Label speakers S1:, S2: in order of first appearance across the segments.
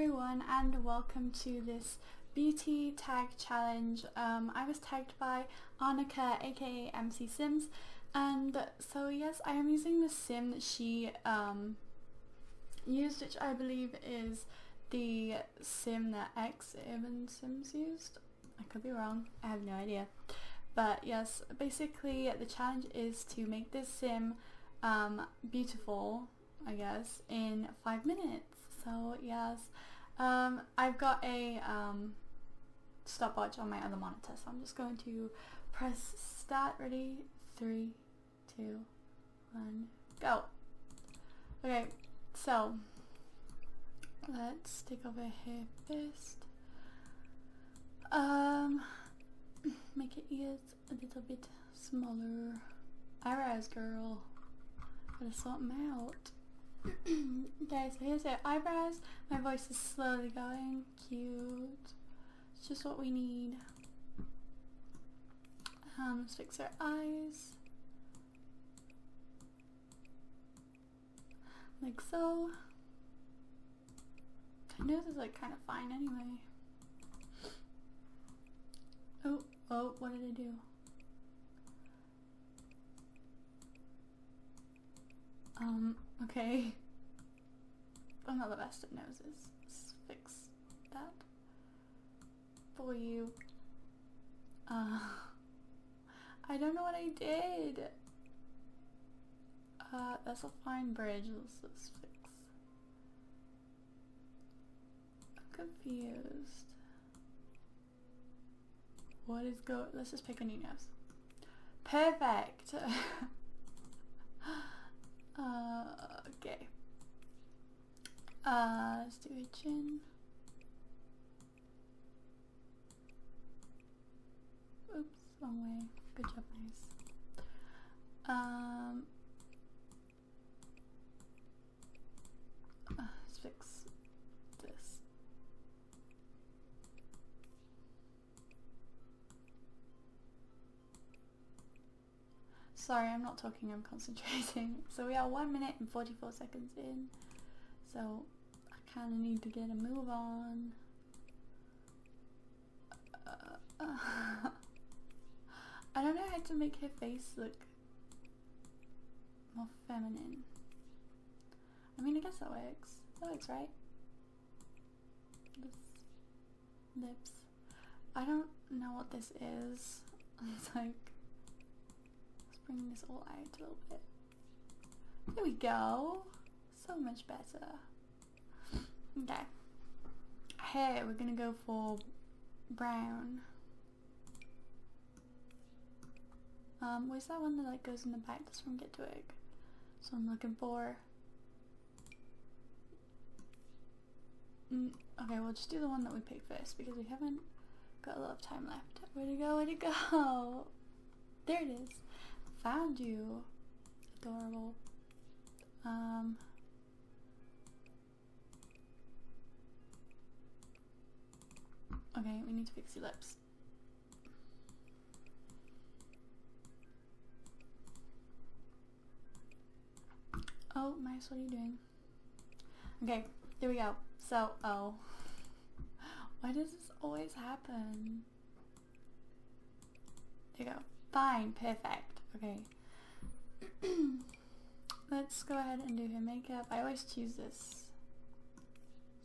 S1: everyone and welcome to this beauty tag challenge. Um, I was tagged by Anika aka MC Sims and so yes I am using the sim that she um, used which I believe is the sim that X Urban Sims used. I could be wrong, I have no idea. But yes, basically the challenge is to make this sim um, beautiful, I guess, in five minutes. So yes, um, I've got a um, stopwatch on my other monitor, so I'm just going to press start. Ready? Three, two, one, go. Okay, so let's take over here first. Um, make your ears a little bit smaller. Eyebrows, girl. Gotta sort them out. Okay, so here's her eyebrows. My voice is slowly going. Cute. It's just what we need. Um, let's fix our eyes. Like so. My nose is like kind of fine anyway. Oh, oh, what did I do? Um, okay. I'm not the best at noses. Let's fix that for you. Uh, I don't know what I did. Uh, that's a fine bridge. Let's, let's fix. I'm confused. What is go? Let's just pick a new nose. Perfect. uh, okay. Uh, let's do a chin. Oops, wrong way. Good job, nice. Um, uh, let's fix this. Sorry, I'm not talking, I'm concentrating. So we are 1 minute and 44 seconds in. So I kind of need to get a move on. Uh, I don't know how to make her face look more feminine. I mean, I guess that works. That works, right? This lips. I don't know what this is. It's like, let's bring this all out a little bit. There we go. So much better. Okay. Hair, we're gonna go for brown. Um, where's that one that like goes in the back? That's from Get Egg. So I'm looking for. Mm, okay, we'll just do the one that we picked first because we haven't got a lot of time left. Where'd it go? Where'd it go? There it is. Found you. Adorable. Um. Okay, we need to fix your lips. Oh, Max, what are you doing? Okay, here we go. So, oh. Why does this always happen? There you go. Fine, perfect. Okay. Let's go ahead and do her makeup. I always choose this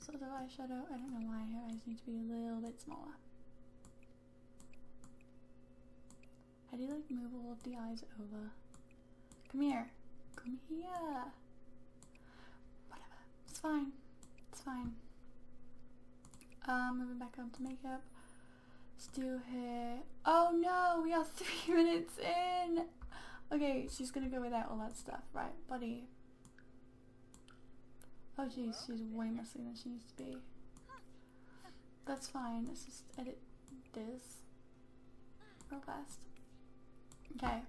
S1: sort of eyeshadow. I don't know why her eyes need to be a little bit smaller. How do you like move all of the eyes over? Come here. Come here. Whatever. It's fine. It's fine. Um, moving back on to makeup. Do here. Oh no, we are three minutes in. Okay, she's gonna go without all that stuff, right, buddy? Oh jeez, she's way messier than she needs to be. That's fine, let's just edit this real fast. Okay,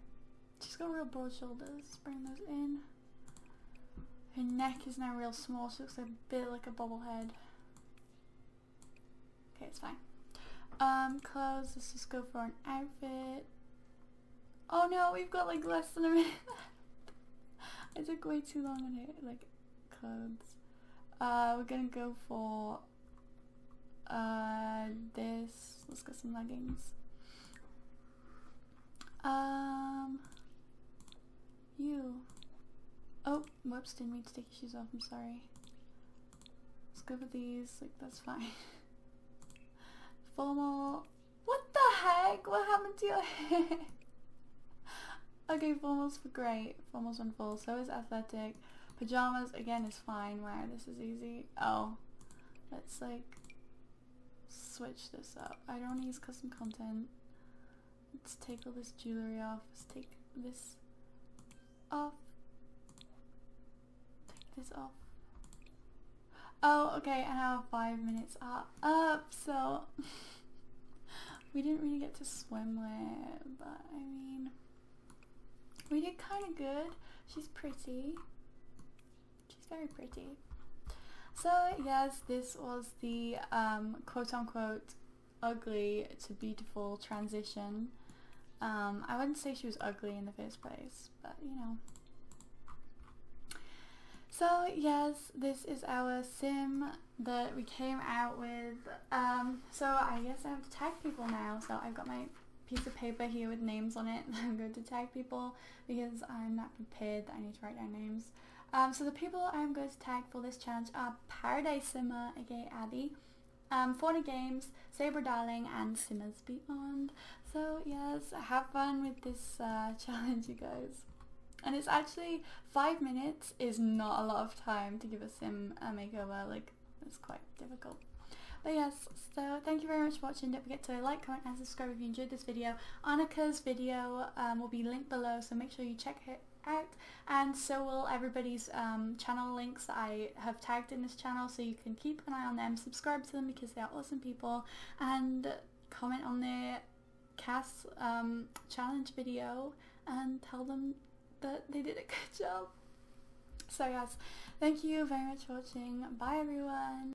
S1: she's got real broad shoulders, bring those in. Her neck is now real small, she looks a bit like a bobblehead. Okay, it's fine. Um, clothes, let's just go for an outfit. Oh no, we've got like less than a minute I took way too long on it, like clothes. Uh, we're gonna go for uh, this. Let's get some leggings. Um, you. Oh, whoops, didn't mean to take your shoes off, I'm sorry. Let's go for these, like, that's fine. Formal. What the heck? What happened to your hair? okay, formals for great. Formals one full. So is athletic. Pajamas, again, is fine. Wow, this is easy. Oh, let's, like, switch this up. I don't use custom content. Let's take all this jewelry off. Let's take this off. Take this off. Oh, okay, and our five minutes are up, so we didn't really get to swimwear, but I mean, we did kind of good. She's pretty. She's very pretty. So yes, this was the um, quote-unquote ugly to beautiful transition. Um, I wouldn't say she was ugly in the first place, but you know. So yes, this is our sim that we came out with. Um, so I guess I have to tag people now. So I've got my piece of paper here with names on it. I'm going to tag people because I'm not prepared I need to write down names. Um, so the people I'm going to tag for this challenge are Paradise Simmer, aka Abby, um, Faunah Games, Sabra Darling, and Simmers Beyond. So yes, have fun with this uh, challenge, you guys. And it's actually five minutes is not a lot of time to give a sim a makeover. Like it's quite difficult. But yes, so thank you very much for watching. Don't forget to like, comment and subscribe if you enjoyed this video. Anika's video um, will be linked below, so make sure you check it out. And so will everybody's um, channel links that I have tagged in this channel, so you can keep an eye on them, subscribe to them because they are awesome people, and comment on their CAS um, challenge video and tell them that they did a good job. So yes, thank you very much for watching. Bye everyone.